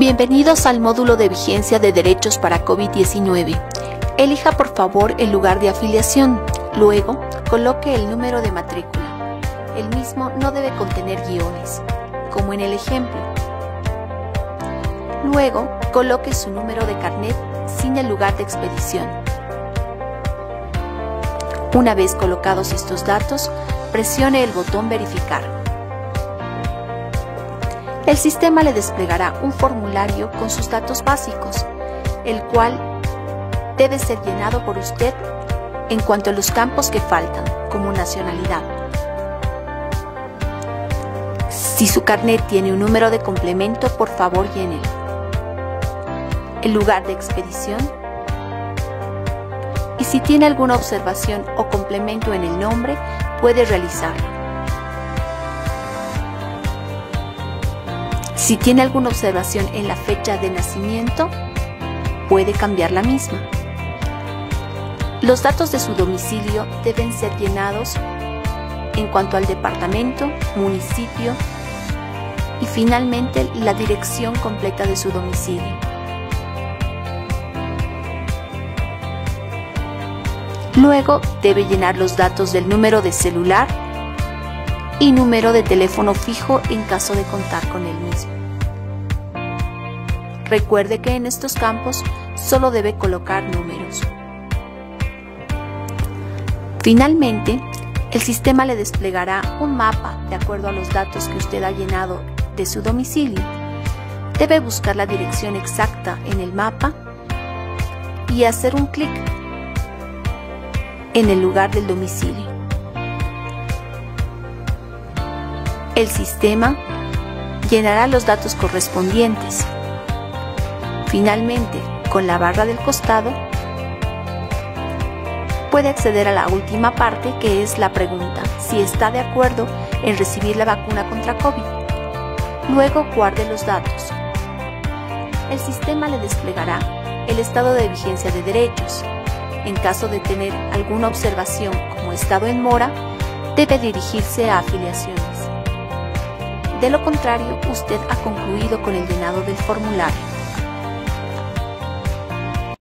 Bienvenidos al módulo de vigencia de derechos para COVID-19. Elija por favor el lugar de afiliación. Luego, coloque el número de matrícula. El mismo no debe contener guiones, como en el ejemplo. Luego, coloque su número de carnet sin el lugar de expedición. Una vez colocados estos datos, presione el botón Verificar el sistema le desplegará un formulario con sus datos básicos, el cual debe ser llenado por usted en cuanto a los campos que faltan, como nacionalidad. Si su carnet tiene un número de complemento, por favor llénelo. El lugar de expedición. Y si tiene alguna observación o complemento en el nombre, puede realizarlo. Si tiene alguna observación en la fecha de nacimiento, puede cambiar la misma. Los datos de su domicilio deben ser llenados en cuanto al departamento, municipio y finalmente la dirección completa de su domicilio. Luego debe llenar los datos del número de celular y número de teléfono fijo en caso de contar con el mismo. Recuerde que en estos campos solo debe colocar números. Finalmente, el sistema le desplegará un mapa de acuerdo a los datos que usted ha llenado de su domicilio. Debe buscar la dirección exacta en el mapa y hacer un clic en el lugar del domicilio. El sistema llenará los datos correspondientes. Finalmente, con la barra del costado, puede acceder a la última parte que es la pregunta si está de acuerdo en recibir la vacuna contra COVID. Luego guarde los datos. El sistema le desplegará el estado de vigencia de derechos. En caso de tener alguna observación como estado en mora, debe dirigirse a afiliaciones. De lo contrario, usted ha concluido con el llenado del formulario.